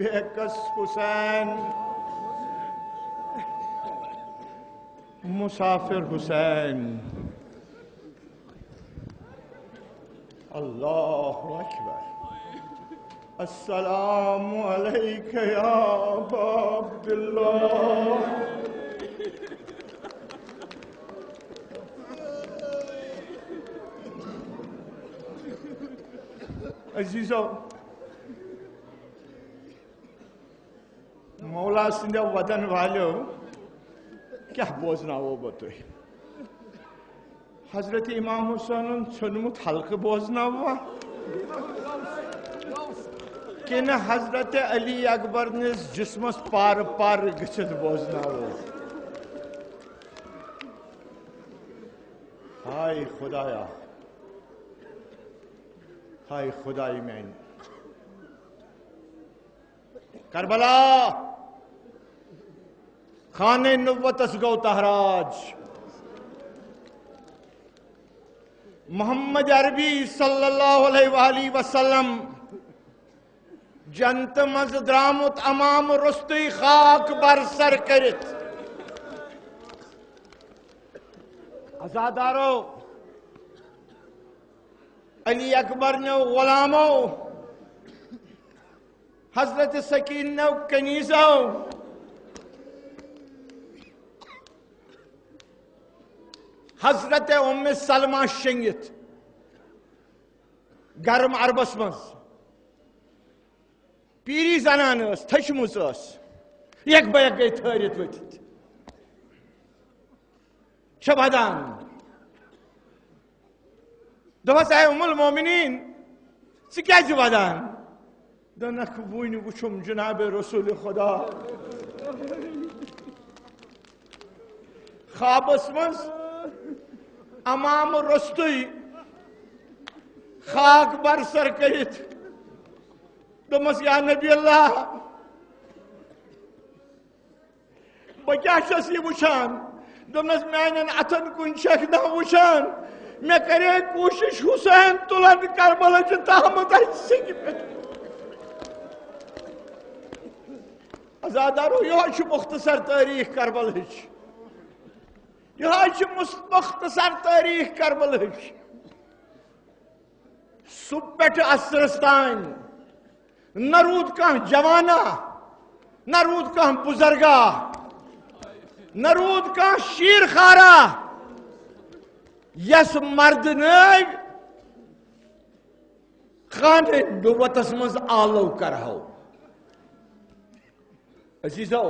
حسین مسافر حسین اللہ اکبر السلام علیک یا أبا عبداللہ عزیزو مولا سندھو ودن والیو کیا بوزناو بہ تھی حضرت امام حسین ژھنمت حلقہ بوزناوا کن حضرت علی اکبر نس جسمس پار پار گچھت بوزناو ہائے خدایا۔ ہائے خدائی میان کربلا! خانہ نبوتس گو تہراج۔ محمد عربی صلی اللہ علیہ وآلہ وسلم، جنت مز درامت امام رستی خاک بر سر کرت۔ ازادارو علی اکبر نو غلامو، حضرت سکین نو کنیزو حضرت ام سلمہ شنگت گرم عربس مز پیری زنان اس تھشمز اس یک با یک گئی تھٲرِتھ ؤتھِتھ چھےٚ ودان دوٚپس اے ام المومنین ژٕ کیٛازِ ودان دوٚپنکھ امام رستٕے خاک برسر کٔرِتھ دوٚپمس یا نبی اللہ۔ بہٕ کیٛاہ چھُس یہِ وٕچھان دوٚپنس میانٮ۪ن اتھن کُن چھکھ نہ وٕچھان کرے کوٗشش حُسین تُلن کربلچہِ تامت اتہِ سِکہِ پٮ۪ٹھ ازادارو یہوے چھُ مختصر تٲریٖخ کربلٕچ یہوے چھُ مختصر تٲریٖخ کربلٕچ صبح پٮ۪ٹھٕ اثرس تام نہ روٗد کانٛہہ جوانا نہ روٗد کانٛہہ بُزرگا نہ روٗد کانٛہہ شیٖر خارا یس مرد نٲوۍ خانہ نبوتس منٛز آلو کرہو. عزیزو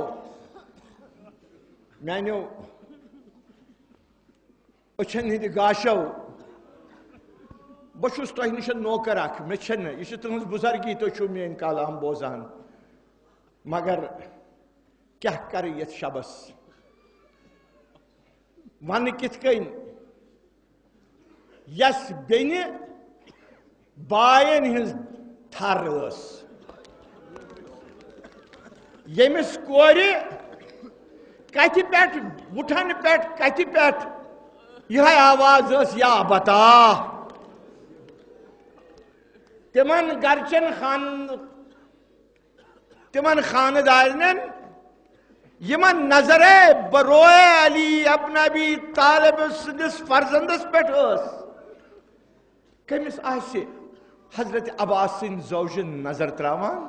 میانیو أچھن ہندِ گاشو بہٕ چھُس تۄہہِ نِش نوکر اکھ مےٚ چھنہٕ یہِ چھِ تُہنٛز بُزرگی کلام بوزان مگر کیٛاہ کرٕ یتھ شبس ونہٕ کِتھ کٔنۍ یس بیٚنہِ باین ہٕنٛز تھر ٲس ییٚمِس کورِ کتھِ پٮ۪ٹھ وُٹھن پٮ۪ٹھ کتھِ پٮ۪ٹھ یِہے آواز ٲس یا بتا تمن گرچن خان تمن خاندارن یمن نظر بروئے علی ابن ابی طالب سندس فرزندس پہ کمس آسہِ حضرت عباس سٕنٛدۍ زوجن نظر تراوان۔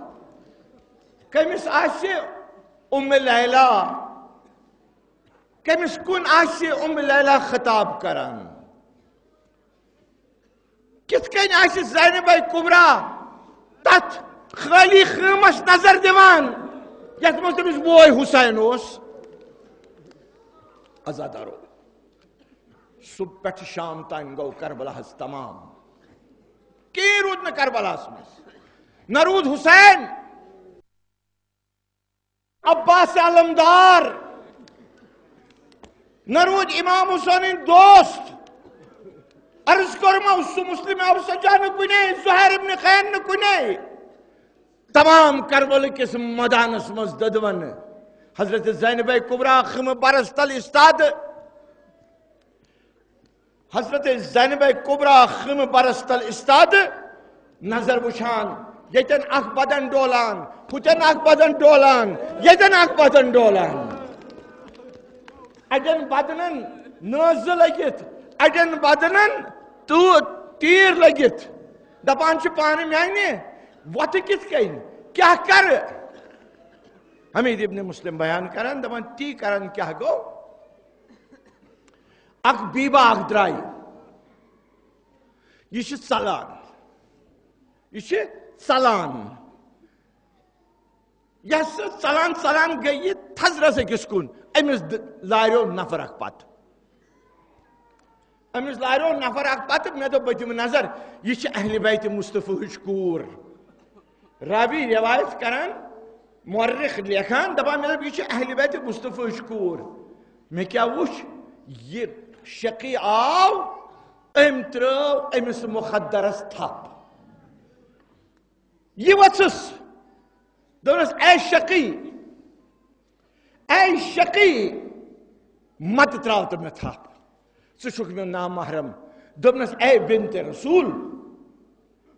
کمس آسہِ ام لیلا کمس کن آسہِ ام لیلا خطاب کران کت کن آسہِ زینبے کبرا تتھ خالی خٲمس نظر دِوان یتھ منٛز مطلب تٔمِس بوے حسین اوس۔ ازادارو صبح پٮ۪ٹھ شام تام گوٚو کربلاہس تمام۔ کہیٖنۍ روٗد نہٕ کربلاہس منٛز نہ روٗد حسین۔ عباس علمدار۔ نہ امام حسینٕنۍ دوست، عرض کوٚرمو سُہ مسلم آو سجا نہٕ کُنے ابن خین نہٕ تمام کربل کس مدانس مز ددون حضرت زینب کبرا خم برستل استاد۔ حضرت زینب کبرا خم برستل استاد۔ نظر وچھان یتن اخ بدن ڈولان ہتن اخ بدن ڈولان، یتن اخ بدن ڈولان۔ اجن بدنن نوز لگت اجن بدنن تو تیر لگت دپان چھ پانے میانے وت کت کن کیا کر؟ حمید ابن مسلم بیان کرن، دپان تی کرن کیا گو؟ اخ بیبا اخ درائی۔ یہ ژلان یہ ژلان یس ژلان ژلان گئی تھزرس أکس کُن؟ أمس لاريو نفر أكبات أمس لاريو نفر أكبات ما دو بجم نظر. يش أهل بيت مصطفى شكور رابي روايت كران مورخ لكان دبا مطلب يش أهل بيت مصطفى شكور مكاوش يب شقي آو امترو أمس مخدر استاب يوتس دونس أي شقي اے شقی، مت تراو تو مےٚ تھپ ژٕ چھُکھ مےٚ نامحرم؟ دوٚپنس اے بنت رسول!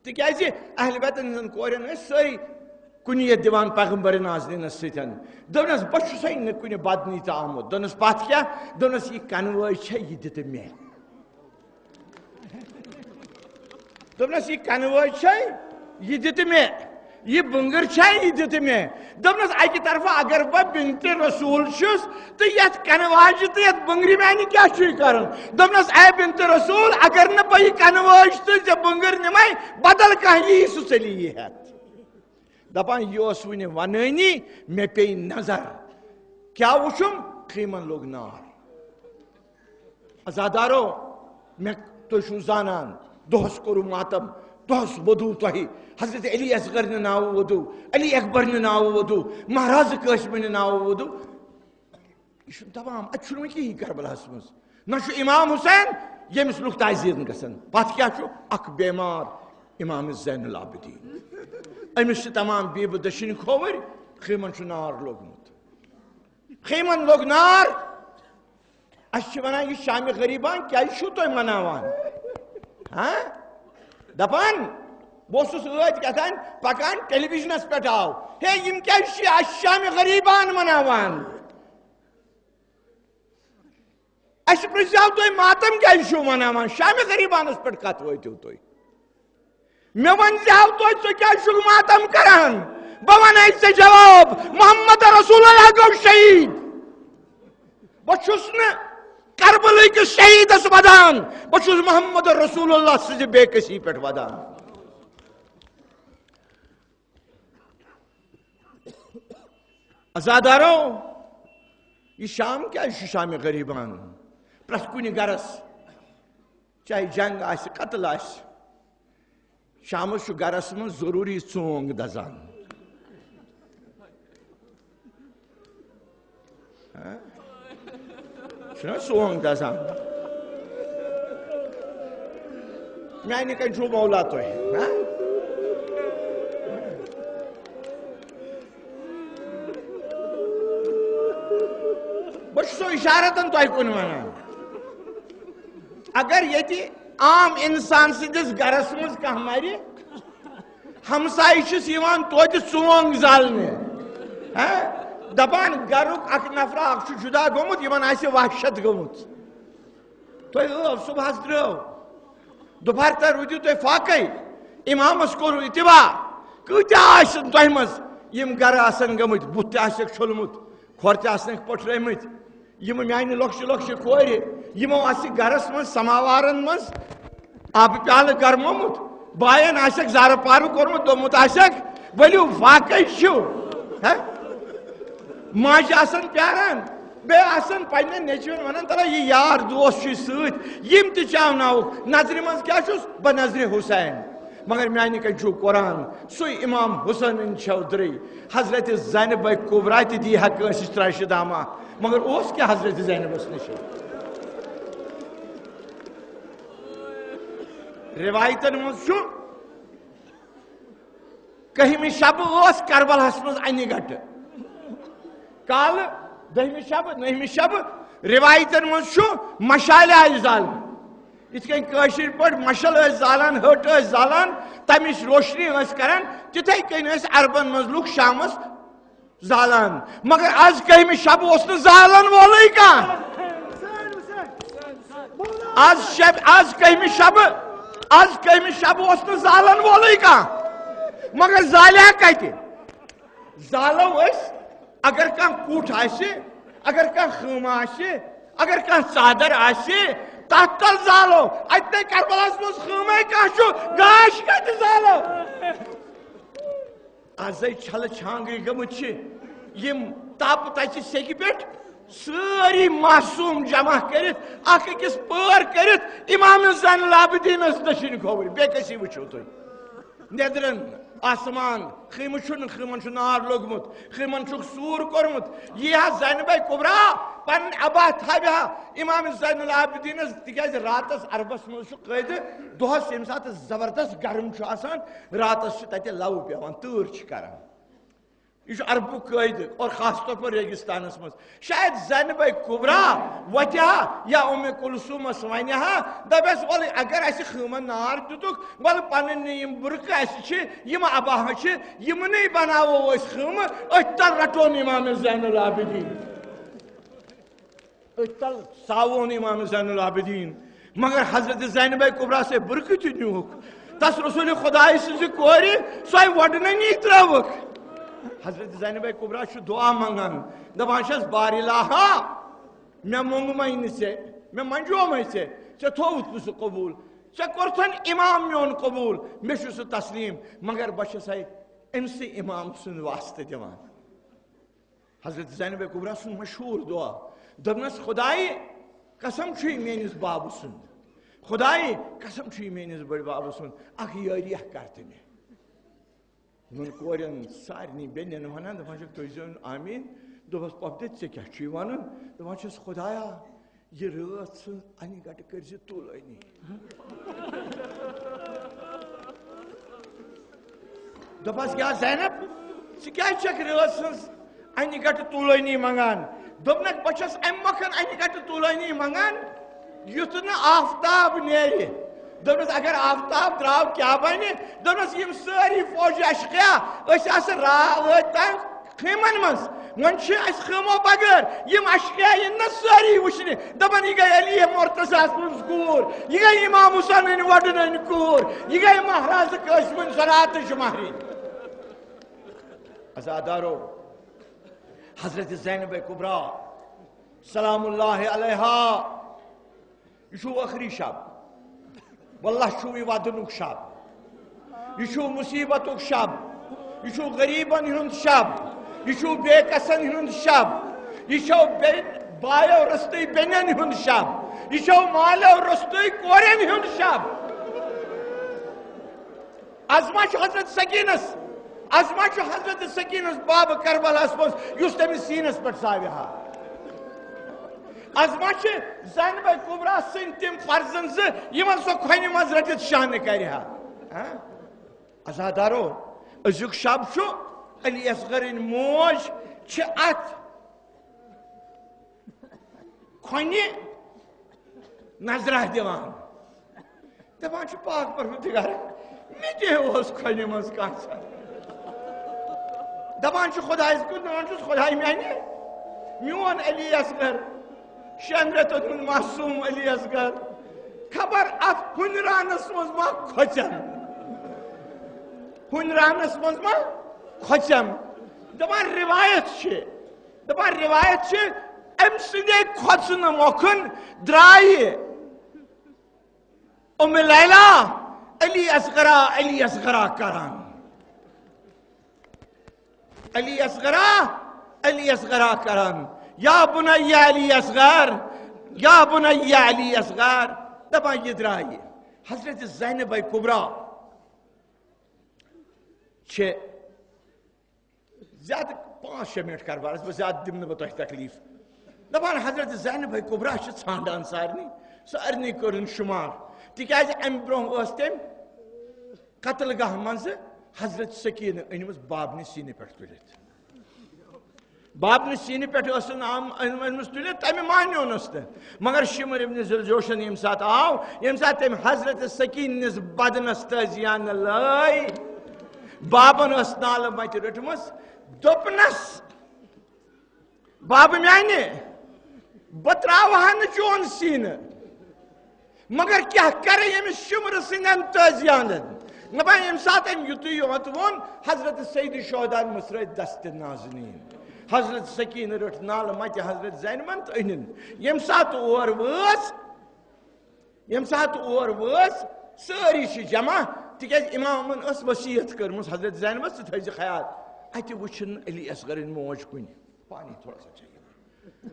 تِکیازِ اہل بیتن ہٕنٛزن کورٮ۪ن ٲسۍ سٲری کُنہِ یتھ دِوان پیغمبر نازنینس سۭتۍ دوٚپنس بہٕ چھُسے نہٕ بدنی تہِ آمُت دوٚپنس پتھ کیٛاہ دوٚپنس یہِ کنہٕ وٲج چھےٚ یہِ دِ تہٕ مےٚ دوٚپنس چھے یہ دت میں۔ یہ بنگر چھا یہ میں۔ دپنس اکہ طرف اگر بہ بنت رسول چھس تو یت کنواج تو یت بنگری میانہ کیا چھ کرن؟ دپنس اے بنت رسول، اگر نہ بہ یہ کنواج تو ژے بنگر نمے بدل کانٛہہ یی سُہ ژٔلی یہِ ہٮ۪تھ دپان یہِ اوس وٕنہِ ونٲنی مےٚ پیٚیہِ نظر۔ کیٛاہ وٕچھُم خیٖمن لوٚگ نار۔ ازادارو مےٚ تُہۍ چھُو زانان دۄہس کوٚرُو ماتم۔ دۄہس ودو تۄہہِ حضرت علی اصغر نے ناو ودو، علی اکبر نے ناو ودو مہاراز قاسم نے ناو ودو۔ یہ تمام اتھ چھُنہٕ وۄنۍ کِہیٖنۍ کربلاہس منٛز نہ امام حسین ییٚمِس لُکھ تعزیٖر گژھان پتہٕ کیٛاہ چھُ اکھ بیمار امام زین العابدین۔ أمِس تمام بیبہٕ دٔچھِنۍ کھووٕرۍ خیٖمن چھُ نار لوگمُت خیٖمن لوٚگ نار۔ اَسہِ چھِ ونان یہِ شامہِ غریٖبان کیٛازِ چھُو تُہۍ مناوان؟ ہاں؟ دپان بہت ات کتان پکان ٹیلی ویژنس پہ آو ہے یم کیا شام غریبان مناوان اس پرزیو تھی ماتم کیا شو مناوان شام غریبان غریبانس پہ کت وتو تھی مے ون زیو تھی ژٕ کیٛازِ چھُکھ ماتم کران بہٕ ونے جواب محمد رسول اللہ گو شہید بہٕ چھُس نہٕ کربل کس شہیدس ودان بہت محمد رسول اللہ سز بے کسی پہ ودان۔ ازادارو یہ شام کیا ہے شام غریبان؟ پرت کن گرس، چاہے جنگ آس قتل آس شامس گرس من ضروری ژونگ دزان۔ ہاں؟ چھُنا سونگ دزان میانہِ کَنۍ چھُو مولا تۄہہِ بہٕ چھُسو اِشارتن تۄہہِ کُن وَنان اگر ییٚتہِ عام اِنسان سٕنٛدِس گرس منٛز کانٛہہ مَرِ ہمساے چھُس یِوان توتہِ ژونگ زالنہِ دپان گرُک اکھ نفرا اکھ چھُ جُدا گوٚمُت یِمن وحشت گٔمٕژ تُہۍ ٲو صبحس درٛاو دُپہر تام روٗدِو تُہۍ فاقے اِمامس کوٚرُو اتباع کۭتیاہ آسن تۄہہِ منٛز یِم گرٕ آسن گٔمٕتۍ بُتھ تہِ آسٮ۪کھ چھوٚلمُت کھۄر تہِ آسنکھ پٔٹھرٲمٕتۍ یِم میانہِ لۄکچہِ لۄکچہِ کورِ یِمو گرس منٛز سماوارن منٛز آبہٕ پیالہٕ گرمومُت باین آسٮ۪کھ زارٕ پارٕ کوٚرمُت دوٚپمُت آسٮ۪کھ ؤلِو فاقے چھِو ماجہِ آسان پیاران بیٚیہِ آسان پنٕنٮ۪ن نیٚچوٮ۪ن ونان ترا یہِ یار دوس چھُے سۭتۍ یِم تہِ چاوناوُکھ نظرِ منٛز کیٛاہ چھُس بہ نظرِ حُسین مگر میانہِ کَنۍ چھُو قۄران سُے اِمام حُسینٕنۍ چھو درٕے حضرت زینبے کُبرا تہِ دی ہا کٲنٛسہِ ترٛاشہِ داما مگر اوس کیٛاہ حضرت زینب زینبس نِش رِوایتن منٛز چھُ کٔہمہِ شبہٕ ٲس کربلہس منٛز انہِ گٹہٕ کال دہمہِ شب نٔہمہِ شب روایتن منٛز چھُ مشالہِ آیہِ زالنہٕ یت کن کاشر پٹ مشل اس زالان ہٹ اس زالان تمش روشنی اس کران تتھے کن اس عربن مز لوک شامس زالان مگر آج کہمی شب اس نے زالان وولئی کا۔ آج شب آج کہمی شب آج کہمی شب اس نے زالان وولئی کا۔ مگر زالیا کہتے، زالو اس اگر کان کوٹ آسے اگر کان خیم آسے اگر کان صادر آسے تات تل زالو اتنے کربلاس مز خیمے کاشو گاش کت زالو۔ آزائی چھل چھانگی گمت چھ یم تاپ تچہ سیکی پیٹ ساری معصوم جمع کرت اخ اکس پور کرت، امام زین العابدین اس نشین کھوری بے کسی وچھو تو ندرن آسمان خیمہ چھن خیمن چھ نار لوگمت خیمن چھ سور کورمت یہ زینبے کبرا پن ابا تھابیا امام زین العابدین تکیاز راتس عربس من چھ قید دہس یم سات زبردست گرم چھ آسان راتس چھ تتہ لو پیوان تور چھ کران یہ عربو قید اور خاص طور پر ریگستان مز شاید زینب کبرا وتیا یا ام کلثوم ونیا دپس ول اگر اس خیمن نار دتک ول پنن یم برک اس یم اباہ یمنے بناو اس خیم ات تل رٹون امام زین العابدین ات تل ساون امام زین العابدین مگر حضرت زینب کبرا سے برک تہ نیوک تس رسول خدا سز کوری سوئی وڈننی تروک حضرت زینب کبرا چھ دعا منگان دپان چھس باری لاہا میں مونگ مین سے میں منجو میں سے ژے تھوت بہ قبول ژے کورتھن امام میون قبول مے چھ سہ تسلیم مگر بہ چھسے امسی امام سن واسطہ دیوان حضرت زینب کبرا سن مشہور دعا دپنس خدائی قسم چھ میانس باب سن خدائی قسم چھ میانس بڑ باب سن اخ یاری کرتے میں من کورین سارنی بینن ونان دپان چھک تُہۍ زن آمیٖن دوٚپس پۄپھتہِ ژےٚ کیٛاہ چھُے وَنُن دپان چھُس خۄدایا یہِ رٲژ ژٕ اَنہِ گٹہٕ کٔرزِ تُلٲنی دوٚپس کیٛاہ زینب ژٕ کیٛازِ چھکھ رٲژ سٕنٛز اَنہِ گٹہٕ تُلٲنی منٛگان دوٚپنکھ بہٕ چھَس اَمہِ مۄکھن اَنہِ گٹہٕ تُلٲنی منٛگان اگر آفتاب دراو کیا بنی، دونس یم ساری فوج اشقیا اس اس رات تن خیمن مز ون چھ اس خیمو بغیر یم اشقیا ین ساری وشنی. دبن یہ علی مرتضی اسمن گور یہ امام حسین ان وڈن کور یہ مہراز قاسم صلات شمہری ازادارو، حضرت زینب کبرا سلام اللہ علیہا. یہ شو اخری شب. واللہ شو ودنک شب یہ شو مصیبتک شب یہ شو غریبن ہند شب یہ شو بے کسن ہند شب یہ شو بایو رستی بینن ہند شب یہ شو مالو رستی کورین ہند شب ازما چھ حضرت سکینس. ازما چھ حضرت سکینس باب کربلاس مز یس تمس سینس پہ ساوی ہا از ما چه زن به کبرا سنتیم فرزنزه یمن سو کوینی مزرکت شان نکاری ها ازادارو ازیک شب شو علی اصغرین موج چه ات کنی نظره دیوان دیوان چه پاک پروردگار میده اوز کنی مز کانسر دیوان چه خدایز کن دیوان چه خدای میانی میون علی اصغر شنرت من معصوم علی اصغر خبر ات ہنرانس مز ما کھچم ہنرانس مز ما کھچم دپان روایت چھ دپان روایت چھ ام سندے کھوچن موکھن درائی ام لیلا علی اصغرا علی اصغرا کران علی اصغرا علی اصغرا کران یا بنی علی اصغر، یا بنی علی اصغر۔ دپان یہ درائیے حضرت زینب کبرا چھ زیادہ پانچ شے منٹ کر بارس بس زیادہ دم نبا تکلیف۔ دپان حضرت زینب کبرا چھ ژھانڈان سارنی سارنی کرن شمار۔ تکیاز ام برونہ اس تم قتل گاہ منز حضرت سکین انمس بابنی سینے پہ تلت باب نے سینے پیٹھ عام انمس تلے تمہ مانیو نست مگر شمر ابن ذوالجوشن یم سات آو یم سات تم حضرت سکین نس بدنس تزیان لائی۔ بابن اس نال مت رٹمس دوپنس باب میانہ بتراوہا چون سین مگر کیا کرے یمس شمر سنگن تزیان نبا یم سات ام یوتی یوت ون حضرت سید شہدان مسرت دست نازنین۔ حضرت سکین رٹ نال مت حضرت زینمن تو انن یم سات اور وس یم سات اور وس ساری چھ جمع تکیاز امامن اس وصیت کرمس حضرت زینمس تو تھز خیال ات وچھن علی اصغر موج کن پانی تھوڑا سا چاہیے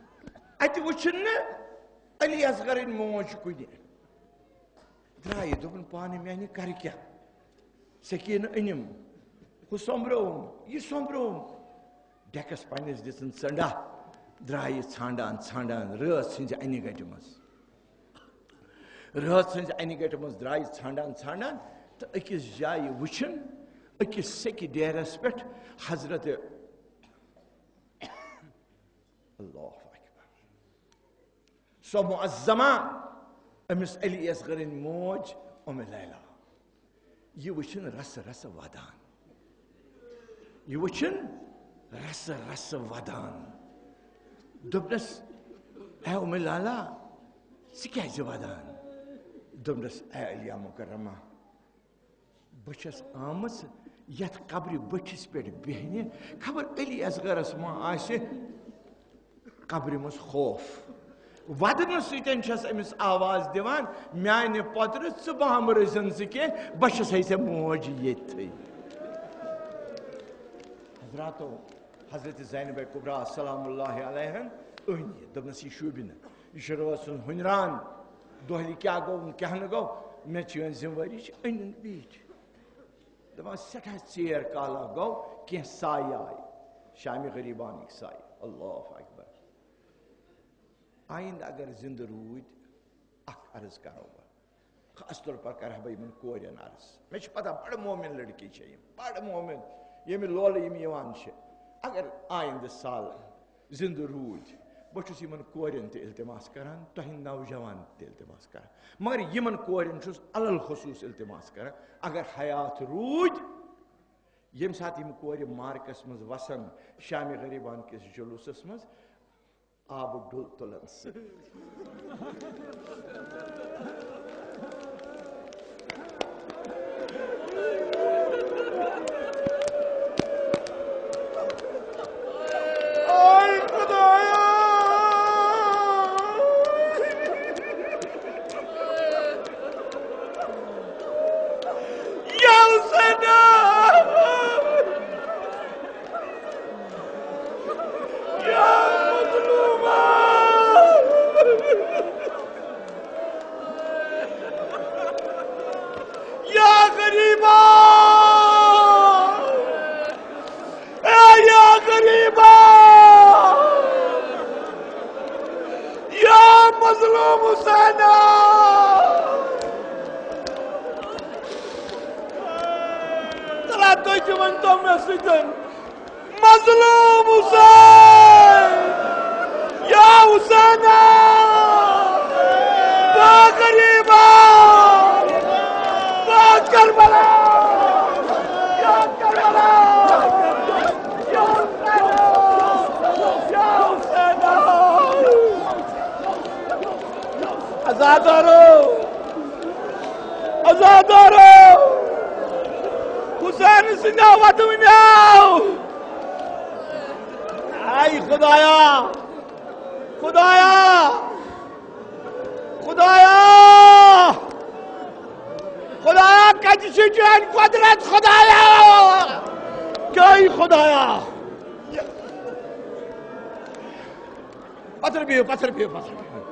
ات وچھن علی اصغر موج کن درائے دوپن پانی میانی کر کیا سکین انم ہو سومبروم یہ سومبروم ڈیکس پنس دن ژنڈا درائے ژھانڈان ژھانڈان رات سنز انہ گٹہ مز رات سنز انہ گٹہ مز درائے ژھانڈان ژھانڈان تو اکس جائے وچھن اکس سکہ ڈیرس پہ حضرت اللہ اکبر سو معظمہ امس علی اصغرن موج ام لیلہ یہ وچھن رس رس ودان یہ وچھن رس رس ودان دبنس اے ام لالا سکیز ودان دبنس اے علیہ مکرمہ بچس آمس یت قبر بچس پہ بہنہ خبر علی اصغرس ما آسہ قبر مس خوف ودن سن امس آواز دیوان میانہ پتر ثہ بہم رزن ثہ کی بچس ہے موج یت حضراتو حضرت زینب کبرا سلام اللہ علیہ ان دپنس یہ شوبن یہ روسن ہنران دہلی کیا گو کیا گو مے چون ذمہ ان بیچ دپان سٹھا ژیر کالا گو کی سایہ آئی شامی غریبان سایہ اللہ اکبر آئند اگر زندہ رود اخ کرو خاص طور پر کرہ بھائی من کورین عرض میں پتہ بڑا مومن لڑکی چاہیے بڑا مومن یہ میں لول یہ یوان چھ اگر آئندہ سال زندہ روز بہت ان کورین تہ التماس کران تہ نوجوان تہ التماس کران۔ مگر ان کورین چھس علل خصوص التماس کر اگر حیات روز یم سات یم کور مارکس مز وسن شام غریبان کس جلوسس مز آب ڈول تلن۔ سۭتۍ Bolsonaro! حسین زندابت و نو ای خدایا! خدایا! خدایا! خدایا کجی شجن قدرت خدایا! کی خدایا! پتر بیو پتر بیو پتر بیو.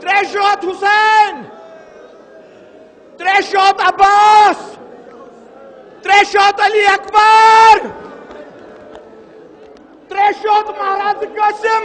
Trechote Hussein! Trechote Abbas! Trechote Ali Akbar! Trechote Maharaj Qasim!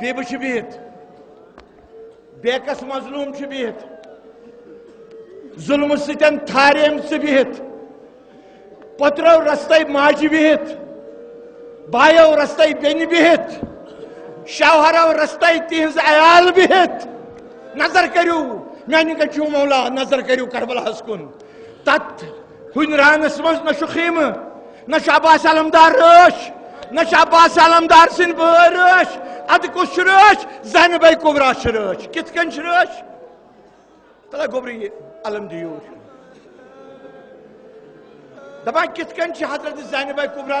کبرا بیب بہت بیکس مظلوم بہت ظلم ستن تھاریم سے بہت پترو رستے ماجہ بہت بایو رستے بین بہت شوہرو رستے تہذ عیال بہت نظر کرو، میانہ گچو مولا، نظر کرو کربلا کن۔ تت ہن رانس مز نہ خیم نہ عباس علمدار رش نہ عباس علمدار سن بٲے رٲچھ اد کس رٲچھ زینب کبرا رٲچھ کت کن رٲچھ تلا گوبری علم دیور دپان کت کن حضرت زینب کبرا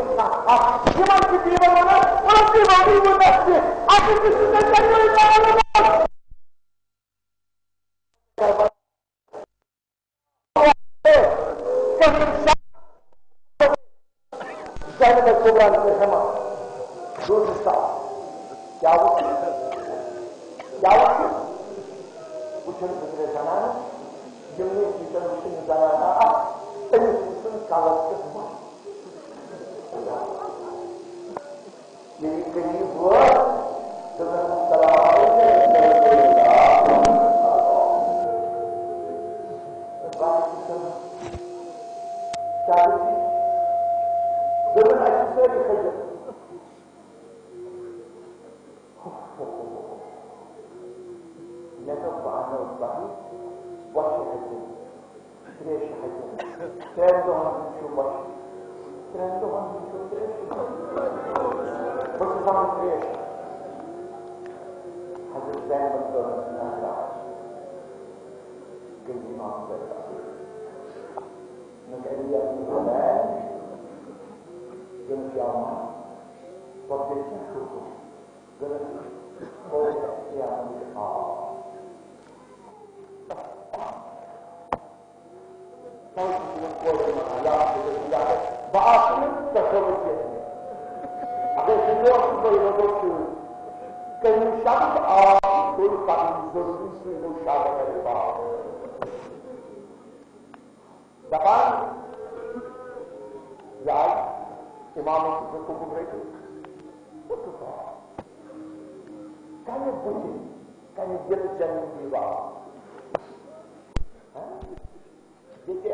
لمن في ديوانه ورد ما في مدحته أخذ السنة الجنة تنسون قولنا على عبد الله بعاصمين تصرف يحني أخي شنو أخذ يغضبك كي نشاهد آه كل قائم ضروري سي مشاهد الرباع دقان جاي إمام الشيخ كوكب ريكو وكفا كان يبني كان يجل جنين بيبا Jadi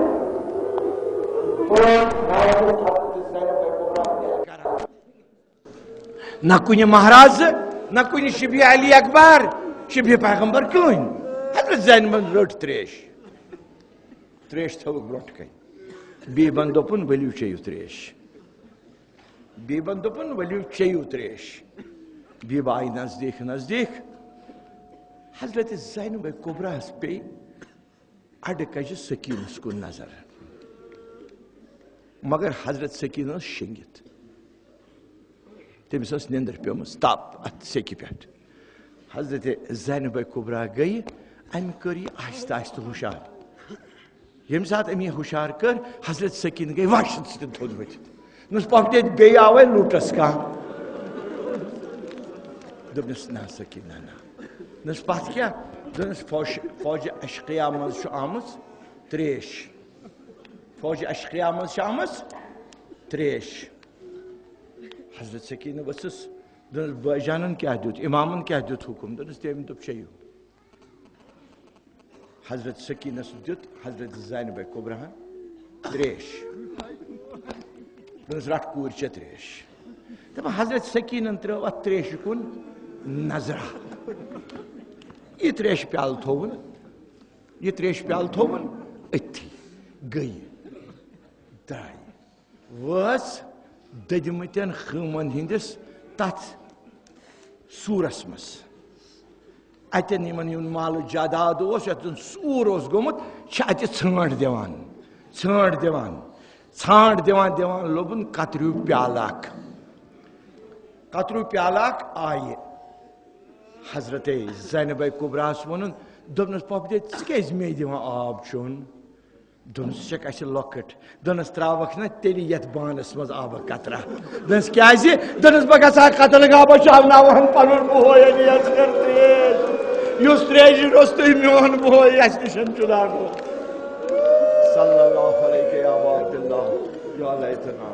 نکنی مهراز نکنی شبیه علی اکبر شبیه پیغمبر کن حضرت زین من روت تریش تریش تاوک بروت کن بی بندوپن ولیو چیو تریش بی بندوپن ولیو چیو تریش بی بای نزدیک نزدیک حضرت زین به کبرا هست پی اڈکج سکینس کن نظر مگر حضرت سکینس شنگید Тем Снендер пьем стап от всеки пят. Hazreti Zeynep Kubraga'yı emkari ahiste ahiste huşar. Yem saat emi huşar kır, Hazreti Sekin gay vaşın sütün tonu veçit. Nus pahtet beyave lutas ka. Döbnüs na Sekin ana. Nus pahtya, dönüs foci aşkıyamız şu amız, treş. Foci aşkıyamız şu amız, treş. Hazreti Sekine vasıs. Bacanın kehdiyordu, imamın kehdiyordu hukumdanız demin şey yok. Hazreti Sekine sütüt, Hazreti Zeynep'e kubraha, dreş. Dönüz rak kurçe dreş. Tabi Hazreti Sekine'nin tıravat dreşikun, nazra. İtreş bir altovun, itreş bir altovun, etti, gıyı, dayı. Vaz, ددمتن خمن ہندس تت source مس اتن یمن یون مال جاداد اس یتن سور اس گومت چھ اتہ ژھانٹ دیوان ژھانٹ دیوان ژھانٹ دیوان دیوان لوبن قطریو پیالاک قطریو پیالاک آئے حضرت زینب کبراس ون دس پاپ ثز مے دان آب چون دونس چک اسی لکٹ دونس تراوک نا تیلی یت بانس مز آب قطرہ. دنس کیا ایسی دونس بگا گا قتل گابا چاوناوہن پنن بوے نیت کر یس تریش تھی جی میون بوے اس نشن جدا گو. صلی اللہ علیہ وآلہ یا لیتنا.